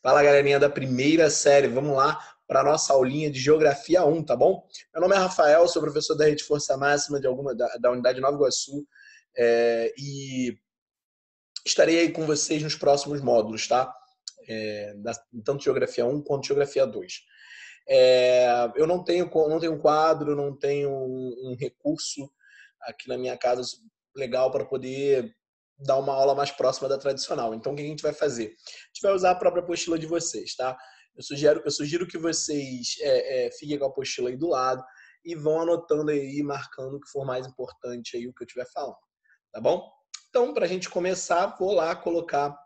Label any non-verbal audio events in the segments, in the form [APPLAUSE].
Fala, galerinha da primeira série. Vamos lá para a nossa aulinha de Geografia 1, tá bom? Meu nome é Rafael, sou professor da Rede Força Máxima de alguma, da, da Unidade Nova Iguaçu é, e estarei aí com vocês nos próximos módulos, tá? É, da, tanto Geografia 1 quanto Geografia 2. É, eu não tenho, não tenho um quadro, não tenho um, um recurso aqui na minha casa legal para poder dar uma aula mais próxima da tradicional. Então, o que a gente vai fazer? A gente vai usar a própria apostila de vocês, tá? Eu sugiro, eu sugiro que vocês é, é, fiquem com a apostila aí do lado e vão anotando aí, marcando o que for mais importante aí, o que eu estiver falando, tá bom? Então, para a gente começar, vou lá colocar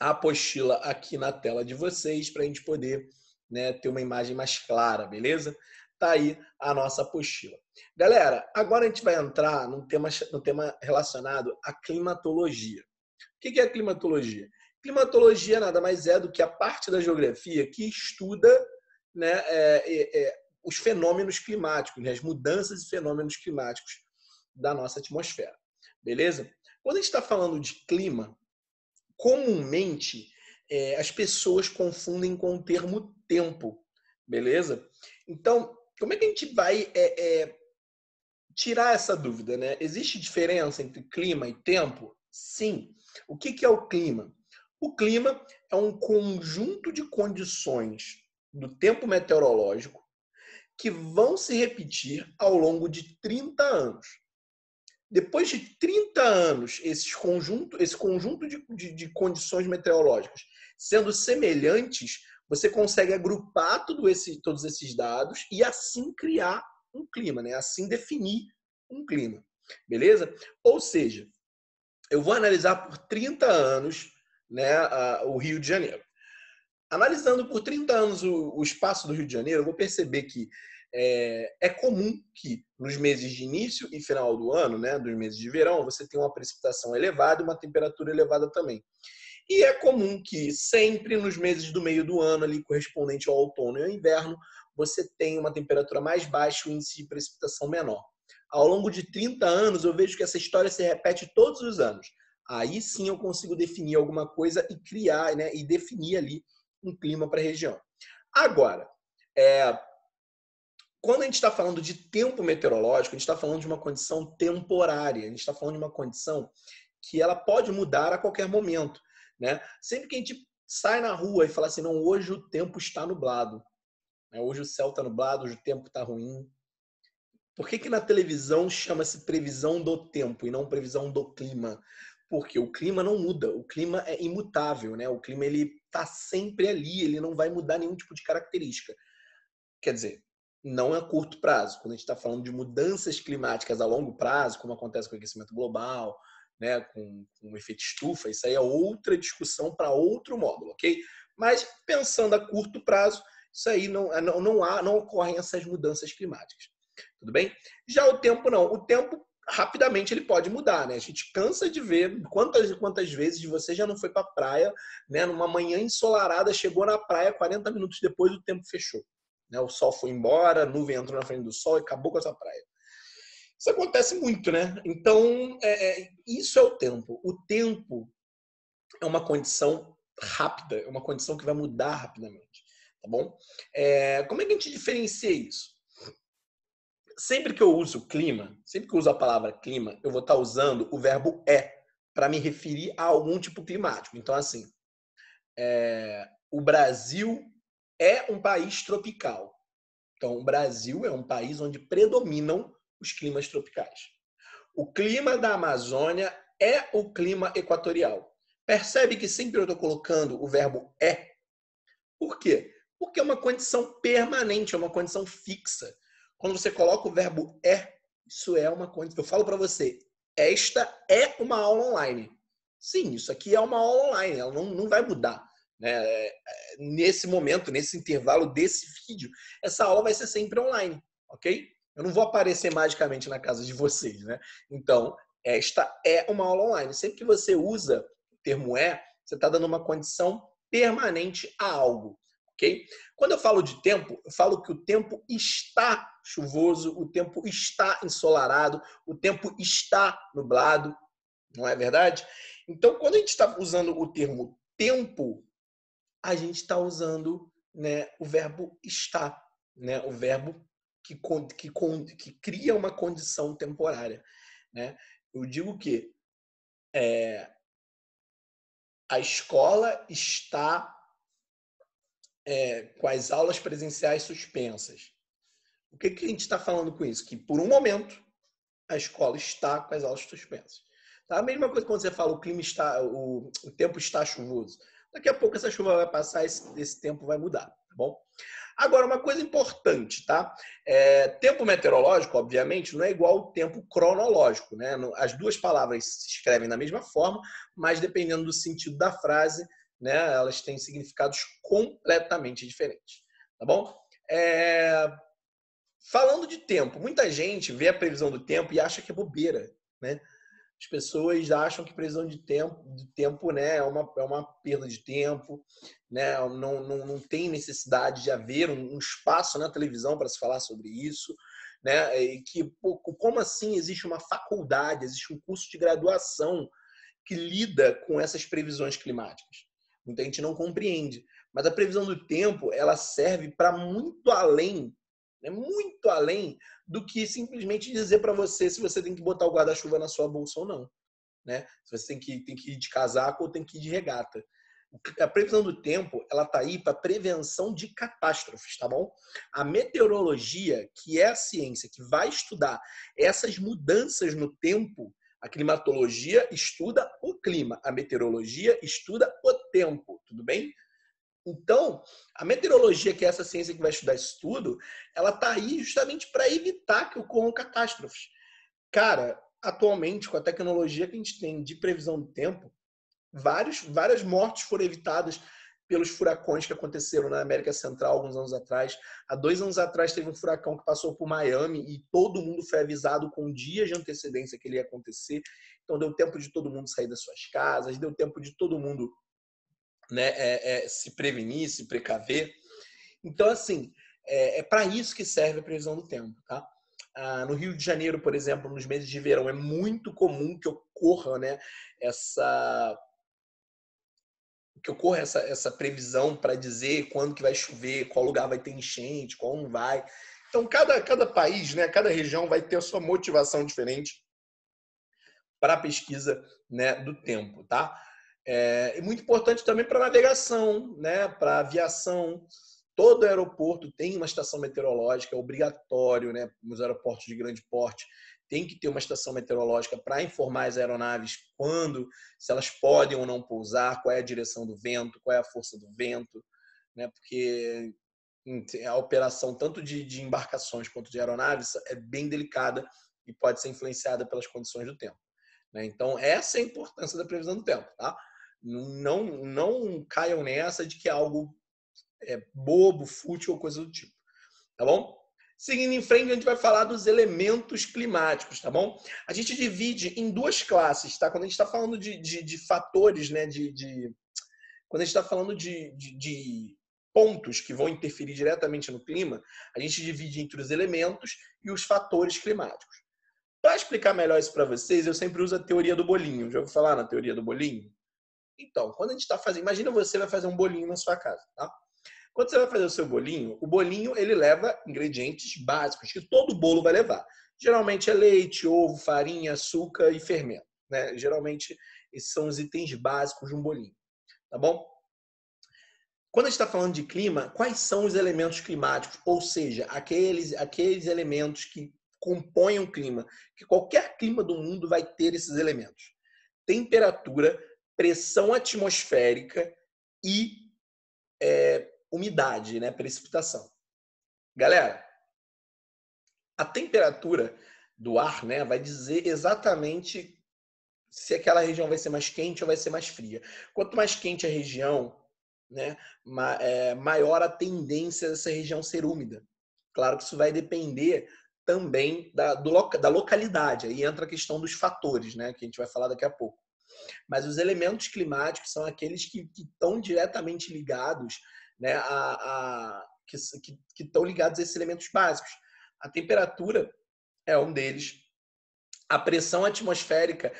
a apostila aqui na tela de vocês para a gente poder né, ter uma imagem mais clara, beleza? Tá aí a nossa apostila. Galera, agora a gente vai entrar no tema, no tema relacionado à climatologia. O que é a climatologia? Climatologia nada mais é do que a parte da geografia que estuda né, é, é, é, os fenômenos climáticos, né, as mudanças e fenômenos climáticos da nossa atmosfera. Beleza? Quando a gente está falando de clima, comumente é, as pessoas confundem com o termo tempo. Beleza? Então, como é que a gente vai é, é, tirar essa dúvida, né? Existe diferença entre clima e tempo? Sim. O que, que é o clima? O clima é um conjunto de condições do tempo meteorológico que vão se repetir ao longo de 30 anos. Depois de 30 anos, esses conjunto, esse conjunto de, de, de condições meteorológicas sendo semelhantes, você consegue agrupar tudo esse, todos esses dados e assim criar um clima, né? assim definir um clima. Beleza? Ou seja, eu vou analisar por 30 anos né, o Rio de Janeiro. Analisando por 30 anos o, o espaço do Rio de Janeiro, eu vou perceber que é, é, comum que nos meses de início e final do ano, né, dos meses de verão, você tenha uma precipitação elevada e uma temperatura elevada também. E é comum que sempre nos meses do meio do ano, ali correspondente ao outono e ao inverno, você tenha uma temperatura mais baixa e um índice de precipitação menor. Ao longo de 30 anos, eu vejo que essa história se repete todos os anos. Aí sim eu consigo definir alguma coisa e criar, né, e definir ali um clima para a região. Agora, é, quando a gente está falando de tempo meteorológico, a gente está falando de uma condição temporária, a gente está falando de uma condição que ela pode mudar a qualquer momento. Né? Sempre que a gente sai na rua e fala assim, não, hoje o tempo está nublado, né? hoje o céu está nublado, hoje o tempo está ruim. Por que, que na televisão chama-se previsão do tempo e não previsão do clima? Porque o clima não muda, o clima é imutável, né? O clima ele está sempre ali, ele não vai mudar nenhum tipo de característica. Quer dizer, não é a curto prazo. Quando a gente está falando de mudanças climáticas a longo prazo, como acontece com o aquecimento global, né, com, com efeito estufa, isso aí é outra discussão para outro módulo, ok? Mas pensando a curto prazo, isso aí não, é, não, não, há, não ocorrem essas mudanças climáticas. Tudo bem? Já o tempo não. O tempo rapidamente ele pode mudar, né? A gente cansa de ver quantas quantas vezes você já não foi para a praia, né? Numa manhã ensolarada, chegou na praia, 40 minutos depois o tempo fechou. Né? O sol foi embora, a nuvem entrou na frente do sol e acabou com essa praia. Isso acontece muito, né? Então, é, é, isso é o tempo. O tempo é uma condição rápida, é uma condição que vai mudar rapidamente, tá bom? É, como é que a gente diferencia isso? Sempre que eu uso clima, sempre que eu uso a palavra clima, eu vou estar usando o verbo é para me referir a algum tipo climático. Então, assim, é, o Brasil é um país tropical. Então, o Brasil é um país onde predominam os climas tropicais. O clima da Amazônia é o clima equatorial. Percebe que sempre eu estou colocando o verbo é? Por quê? Porque é uma condição permanente, é uma condição fixa. Quando você coloca o verbo é, isso é uma condição. Eu falo para você, esta é uma aula online. Sim, isso aqui é uma aula online, ela não, não vai mudar. Né? É, nesse momento, nesse intervalo desse vídeo, essa aula vai ser sempre online, ok? Eu não vou aparecer magicamente na casa de vocês, né? Então, esta é uma aula online. Sempre que você usa o termo é, você está dando uma condição permanente a algo, ok? Quando eu falo de tempo, eu falo que o tempo está chuvoso, o tempo está ensolarado, o tempo está nublado, não é verdade? Então, quando a gente está usando o termo tempo, a gente está usando né, o verbo está, né, o verbo que, que, que cria uma condição temporária. Né? Eu digo que é, a escola está é, com as aulas presenciais suspensas. O que, que a gente está falando com isso? Que por um momento a escola está com as aulas suspensas. Tá? A mesma coisa quando você fala o clima está, o, o tempo está chuvoso. Daqui a pouco essa chuva vai passar, esse, esse tempo vai mudar, tá bom? Agora, uma coisa importante, tá? É, tempo meteorológico, obviamente, não é igual ao tempo cronológico, né? As duas palavras se escrevem da mesma forma, mas dependendo do sentido da frase, né, elas têm significados completamente diferentes, tá bom? É... Falando de tempo, muita gente vê a previsão do tempo e acha que é bobeira, né? As pessoas acham que previsão de tempo, de tempo né, é, uma, é uma perda de tempo, né? não, não, não tem necessidade de haver um, um espaço na televisão para se falar sobre isso. Né? E que, como assim existe uma faculdade, existe um curso de graduação que lida com essas previsões climáticas? Muita gente não compreende. Mas a previsão do tempo, ela serve para muito além, né? muito além do que simplesmente dizer para você se você tem que botar o guarda-chuva na sua bolsa ou não. Né? Se você tem que, tem que ir de casaco ou tem que ir de regata. A previsão do tempo, ela está aí para prevenção de catástrofes, tá bom? A meteorologia, que é a ciência que vai estudar essas mudanças no tempo, a climatologia estuda o clima, a meteorologia estuda o tempo, tudo bem? Então, a meteorologia, que é essa ciência que vai estudar isso tudo, ela está aí justamente para evitar que ocorram catástrofes. Cara, atualmente, com a tecnologia que a gente tem de previsão do tempo, vários, várias mortes foram evitadas pelos furacões que aconteceram na América Central alguns anos atrás. Há dois anos atrás teve um furacão que passou por Miami e todo mundo foi avisado com dias de antecedência que ele ia acontecer. Então deu tempo de todo mundo sair das suas casas, deu tempo de todo mundo né, é, é, se prevenir, se precaver. Então, assim, é, é para isso que serve a previsão do tempo, tá? Ah, no Rio de Janeiro, por exemplo, nos meses de verão, é muito comum que ocorra né, essa que ocorra essa, essa previsão para dizer quando que vai chover, qual lugar vai ter enchente, qual não vai. Então, cada, cada país, né, cada região vai ter a sua motivação diferente para a pesquisa né, do tempo, tá? É, muito importante também para navegação, né, para aviação. Todo aeroporto tem uma estação meteorológica, é obrigatório, né, nos aeroportos de grande porte tem que ter uma estação meteorológica para informar as aeronaves quando, se elas podem ou não pousar, qual é a direção do vento, qual é a força do vento, né? Porque a operação tanto de, de embarcações quanto de aeronaves é bem delicada e pode ser influenciada pelas condições do tempo. Né? Então, essa é a importância da previsão do tempo. Tá? Não, não caiam nessa de que é algo é, bobo, fútil ou coisa do tipo. Tá bom? Seguindo em frente, a gente vai falar dos elementos climáticos, tá bom? A gente divide em duas classes, tá? Quando a gente está falando de, de, de, fatores, né? De, de, quando a gente está falando de, de, pontos que vão interferir diretamente no clima, a gente divide entre os elementos e os fatores climáticos. Para explicar melhor isso para vocês, eu sempre uso a teoria do bolinho. Já ouviu falar na teoria do bolinho? Então, quando a gente está fazendo, imagina você vai fazer um bolinho na sua casa, tá? Quando você vai fazer o seu bolinho, o bolinho ele leva ingredientes básicos que todo bolo vai levar. Geralmente é leite, ovo, farinha, açúcar e fermento. Né? Geralmente esses são os itens básicos de um bolinho. Tá bom? Quando a gente está falando de clima, quais são os elementos climáticos? Ou seja, aqueles, aqueles elementos que compõem o clima. Que qualquer clima do mundo vai ter esses elementos. Temperatura, pressão atmosférica e é, umidade, né? Precipitação. Galera, a temperatura do ar, né, vai dizer exatamente se aquela região vai ser mais quente ou vai ser mais fria. Quanto mais quente a região, né, é, maior a tendência dessa região ser úmida. Claro que isso vai depender também da, do, da localidade. Aí entra a questão dos fatores, né, que a gente vai falar daqui a pouco. Mas os elementos climáticos são aqueles que, que estão diretamente ligados né, a, a, que, que estão ligados a esses elementos básicos. A temperatura é um deles. A pressão atmosférica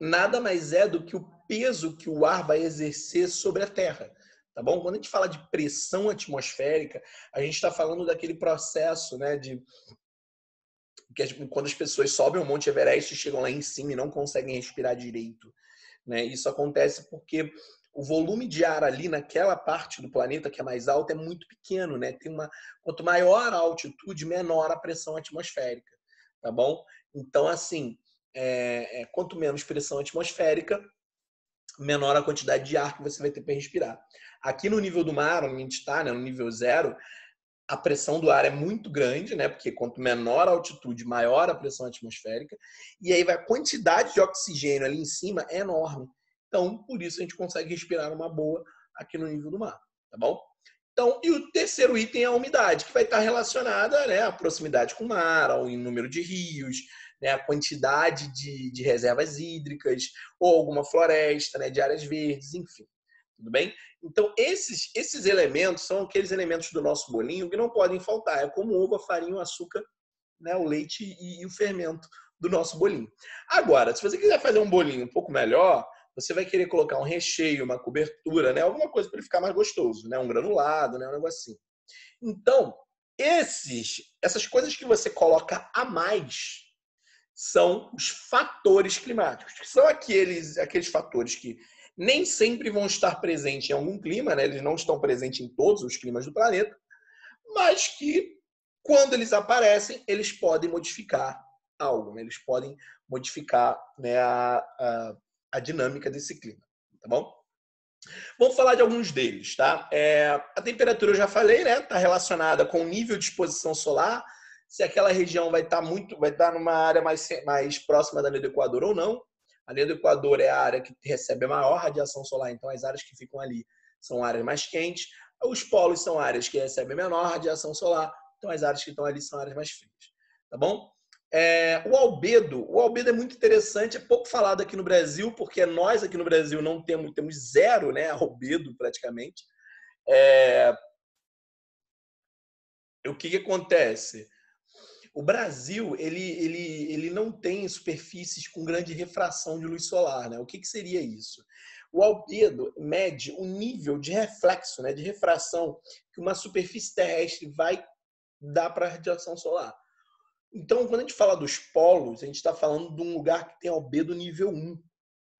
nada mais é do que o peso que o ar vai exercer sobre a Terra. tá bom? Quando a gente fala de pressão atmosférica, a gente está falando daquele processo, né, de que quando as pessoas sobem o Monte Everest, chegam lá em cima e não conseguem respirar direito, né? Isso acontece porque o volume de ar ali naquela parte do planeta que é mais alta é muito pequeno, né? Tem uma quanto maior a altitude, menor a pressão atmosférica, tá bom? Então assim, é, é, quanto menos pressão atmosférica, menor a quantidade de ar que você vai ter para respirar. Aqui no nível do mar, onde a gente está, né, no nível zero, a pressão do ar é muito grande, né? Porque quanto menor a altitude, maior a pressão atmosférica, e aí a quantidade de oxigênio ali em cima é enorme. Então, por isso a gente consegue respirar uma boa aqui no nível do mar, tá bom? Então, e o terceiro item é a umidade, que vai estar relacionada né, à proximidade com o mar, ao número de rios, né, a quantidade de, de reservas hídricas, ou alguma floresta, né, de áreas verdes, enfim. Tudo bem? Então, esses, esses elementos são aqueles elementos do nosso bolinho que não podem faltar. É como uva, farinha, o açúcar, né, o leite e, e o fermento do nosso bolinho. Agora, se você quiser fazer um bolinho um pouco melhor, você vai querer colocar um recheio, uma cobertura, né? Alguma coisa para ele ficar mais gostoso, né? Um granulado, né? Um negocinho. Então, esses, essas coisas que você coloca a mais são os fatores climáticos, que são aqueles, aqueles fatores que nem sempre vão estar presentes em algum clima, né? Eles não estão presentes em todos os climas do planeta, mas que quando eles aparecem, eles podem modificar algo, né? Eles podem modificar né, a, a a dinâmica desse clima, tá bom? Vamos falar de alguns deles, tá? É, a temperatura eu já falei, né? Está relacionada com o nível de exposição solar, se aquela região vai estar tá muito, vai estar tá numa área mais, mais próxima da linha do Equador ou não. A linha do Equador é a área que recebe a maior radiação solar, então as áreas que ficam ali são áreas mais quentes. Os polos são áreas que recebem menor radiação solar, então as áreas que estão ali são áreas mais frias, tá bom? É, o albedo, o albedo é muito interessante, é pouco falado aqui no Brasil, porque nós aqui no Brasil não temos, temos zero, né, albedo praticamente. É, o que, que acontece? O Brasil ele, ele, ele não tem superfícies com grande refração de luz solar, né? O que, que seria isso? O albedo mede o nível de reflexo, né, de refração que uma superfície terrestre vai dar para a radiação solar. Então, quando a gente fala dos polos, a gente está falando de um lugar que tem albedo nível 1.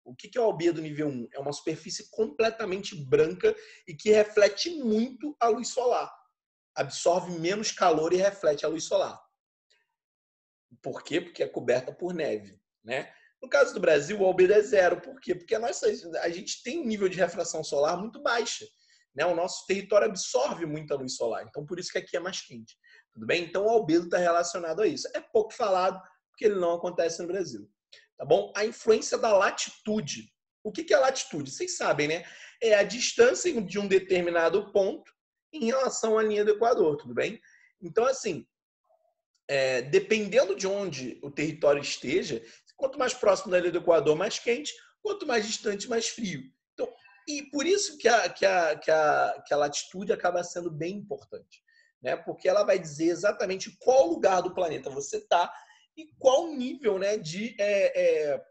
O que é o albedo nível 1? É uma superfície completamente branca e que reflete muito a luz solar. Absorve menos calor e reflete a luz solar. Por quê? Porque é coberta por neve. Né? No caso do Brasil, o albedo é zero. Por quê? Porque a, nossa, a gente tem um nível de refração solar muito baixa. Né? O nosso território absorve muita luz solar. Então, por isso que aqui é mais quente. Tudo bem? Então, o albedo está relacionado a isso. É pouco falado, porque ele não acontece no Brasil. Tá bom? A influência da latitude. O que é latitude? Vocês sabem, né? É a distância de um determinado ponto em relação à linha do Equador, tudo bem? Então, assim, é, dependendo de onde o território esteja, quanto mais próximo da linha do Equador, mais quente, quanto mais distante, mais frio. Então, e por isso que a, que a, que a, que a latitude acaba sendo bem importante né? Porque ela vai dizer exatamente qual lugar do planeta você está e qual nível, né, de é, é,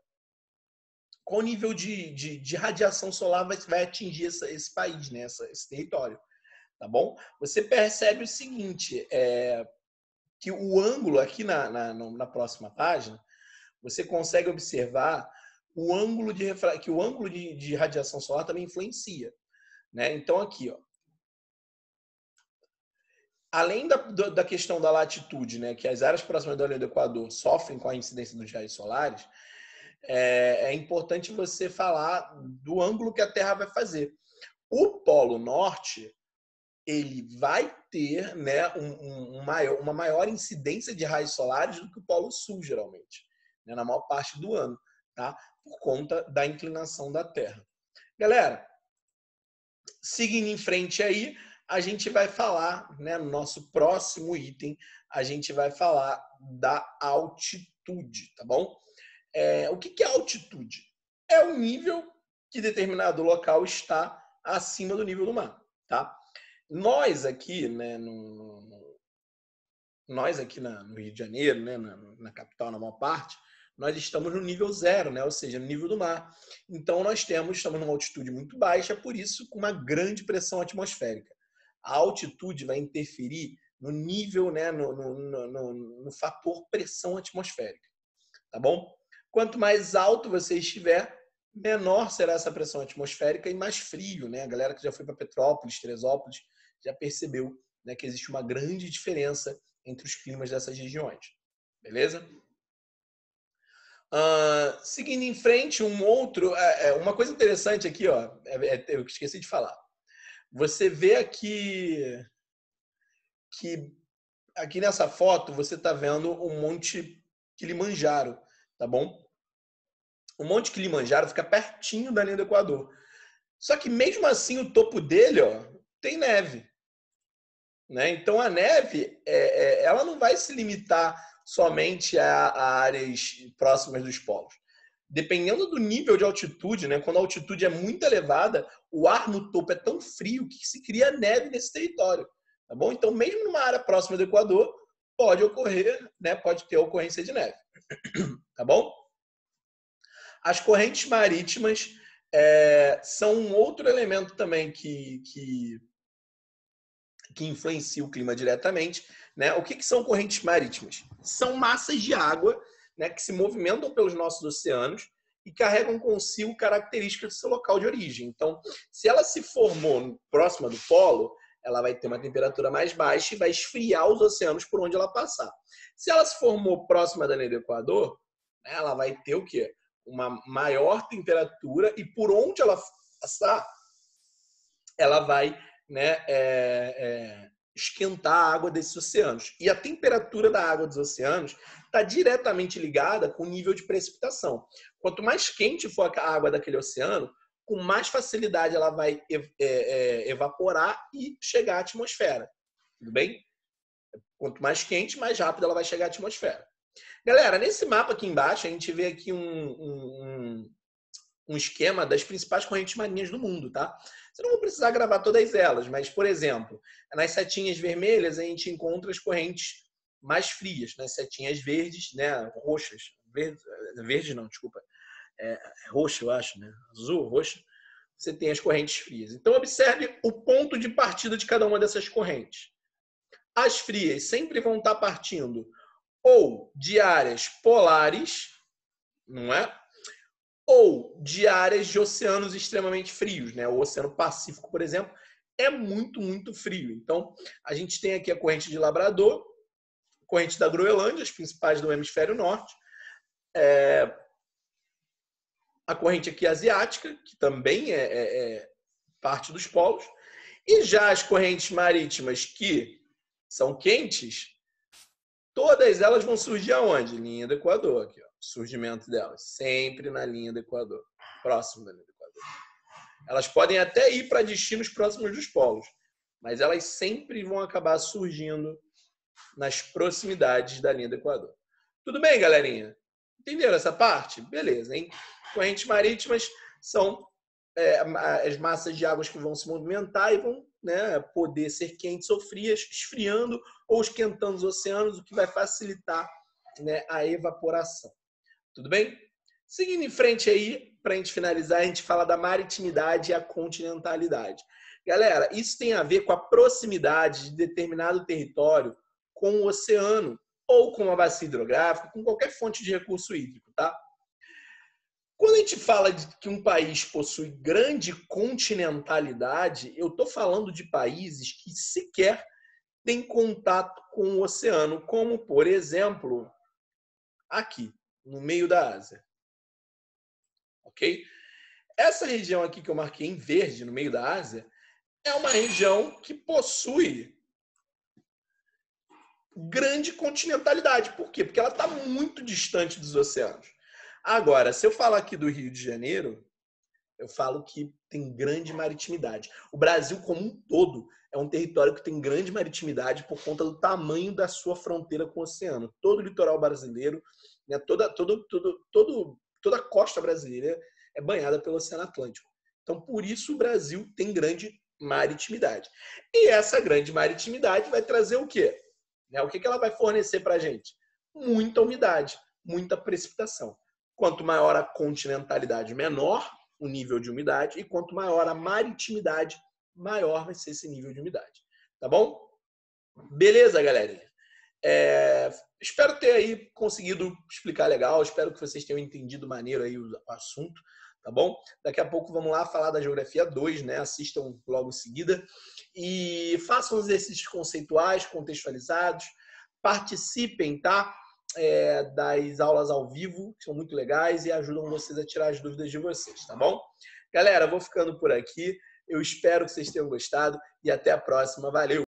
qual nível de, de, de, radiação solar vai, vai atingir essa, esse país, né, essa, esse território, tá bom? Você percebe o seguinte, é, que o ângulo aqui na, na, na próxima página, você consegue observar o ângulo de que o ângulo de, de radiação solar também influencia, né? Então aqui, ó, além da, da questão da latitude, né, que as áreas próximas da linha do Equador sofrem com a incidência dos raios solares, é, é, importante você falar do ângulo que a Terra vai fazer. O Polo Norte ele vai ter né, um, um maior, uma maior incidência de raios solares do que o Polo Sul, geralmente, né, na maior parte do ano, tá? por conta da inclinação da Terra. Galera, seguindo em frente aí, a gente vai falar, né, no nosso próximo item, a gente vai falar da altitude, tá bom? É, o que, é altitude? É o nível que determinado local está acima do nível do mar, tá? Nós aqui, né, no, no nós aqui na, no Rio de Janeiro, né, na, na, capital, na maior parte, nós estamos no nível zero, né? ou seja, no nível do mar. Então, nós temos, estamos numa altitude muito baixa, por isso, com uma grande pressão atmosférica. A altitude vai interferir no nível, né, no, no, no, no fator pressão atmosférica. Tá bom? Quanto mais alto você estiver, menor será essa pressão atmosférica e mais frio, né? A galera que já foi para Petrópolis, Teresópolis, já percebeu né, que existe uma grande diferença entre os climas dessas regiões. Beleza? Uh, seguindo em frente, um outro, é, é, uma coisa interessante aqui, ó, é, eu esqueci de falar. Você vê aqui que aqui nessa foto você está vendo o Monte Kilimanjaro, tá bom? O Monte Kilimanjaro fica pertinho da linha do Equador. Só que mesmo assim o topo dele, ó, tem neve, né? Então a neve, é, ela não vai se limitar somente a, a áreas próximas dos polos. Dependendo do nível de altitude, né, quando a altitude é muito elevada, o ar no topo é tão frio que se cria neve nesse território. Tá bom? Então, mesmo numa área próxima do Equador, pode ocorrer, né, pode ter ocorrência de neve. [CLEARS THROAT] Tá bom? As correntes marítimas é, são um outro elemento também que, que, que influencia o clima diretamente. Né? O que, que são correntes marítimas? São massas de água né, que se movimentam pelos nossos oceanos e carregam consigo características do seu local de origem. Então, se ela se formou próxima do polo, ela vai ter uma temperatura mais baixa e vai esfriar os oceanos por onde ela passar. Se ela se formou próxima da linha do Equador, né, ela vai ter o quê? Uma maior temperatura e por onde ela passar, ela vai né, é, é, esquentar a água desses oceanos. E a temperatura da água dos oceanos está diretamente ligada com o nível de precipitação. Quanto mais quente for a água daquele oceano, com mais facilidade ela vai é, evaporar e chegar à atmosfera. Tudo bem? Quanto mais quente, mais rápido ela vai chegar à atmosfera. Galera, nesse mapa aqui embaixo, a gente vê aqui um, um, um esquema das principais correntes marinhas do mundo, tá? Você não vai precisar gravar todas elas, mas, por exemplo, nas setinhas vermelhas a gente encontra as correntes mais frias, nas setinhas verdes, né, roxas, verde, verde não, desculpa, é, roxo, eu acho, né, azul, roxo, você tem as correntes frias. Então, observe o ponto de partida de cada uma dessas correntes. As frias sempre vão estar partindo ou de áreas polares, não é? Ou de áreas de oceanos extremamente frios, né? O Oceano Pacífico, por exemplo, é muito, muito frio. Então, a gente tem aqui a corrente de Labrador, corrente da Groenlândia, as principais do hemisfério norte, é... a corrente aqui asiática, que também é, é, é parte dos polos, e já as correntes marítimas que são quentes, todas elas vão surgir aonde? Linha do Equador, aqui, ó surgimento delas, sempre na linha do Equador, próximo da linha do Equador. Elas podem até ir para destinos próximos dos polos, mas elas sempre vão acabar surgindo nas proximidades da linha do Equador. Tudo bem, galerinha? Entenderam essa parte? Beleza, hein? Correntes marítimas são é, as massas de águas que vão se movimentar e vão né, poder ser quentes ou frias, esfriando ou esquentando os oceanos, o que vai facilitar né, a evaporação. Tudo bem? Seguindo em frente aí, para a gente finalizar, a gente fala da maritimidade e a continentalidade. Galera, isso tem a ver com a proximidade de determinado território com o oceano ou com uma bacia hidrográfica, com qualquer fonte de recurso hídrico, tá? Quando a gente fala de que um país possui grande continentalidade, eu estou falando de países que sequer têm contato com o oceano, como, por exemplo, aqui no meio da Ásia. Ok? Essa região aqui que eu marquei em verde, no meio da Ásia, é uma região que possui grande continentalidade. Por quê? Porque ela está muito distante dos oceanos. Agora, se eu falar aqui do Rio de Janeiro, eu falo que tem grande maritimidade. O Brasil, como um todo, é um território que tem grande maritimidade por conta do tamanho da sua fronteira com o oceano. Todo o litoral brasileiro né? Toda, todo, todo, todo, toda a costa brasileira é banhada pelo Oceano Atlântico. Então, por isso, o Brasil tem grande maritimidade. E essa grande maritimidade vai trazer o quê? Né? O que, que ela vai fornecer para a gente? Muita umidade. muita precipitação. Quanto maior a continentalidade, menor o nível de umidade, e quanto maior a maritimidade, maior vai ser esse nível de umidade. Tá bom? Beleza, galerinha? É, espero ter aí conseguido explicar legal, espero que vocês tenham entendido maneiro aí o assunto, tá bom? Daqui a pouco vamos lá falar da geografia 2, né? Assistam logo em seguida e façam os exercícios conceituais, contextualizados, participem, tá? É, das aulas ao vivo, que são muito legais e ajudam vocês a tirar as dúvidas de vocês, tá bom? Galera, vou ficando por aqui. Eu espero que vocês tenham gostado e até a próxima. Valeu!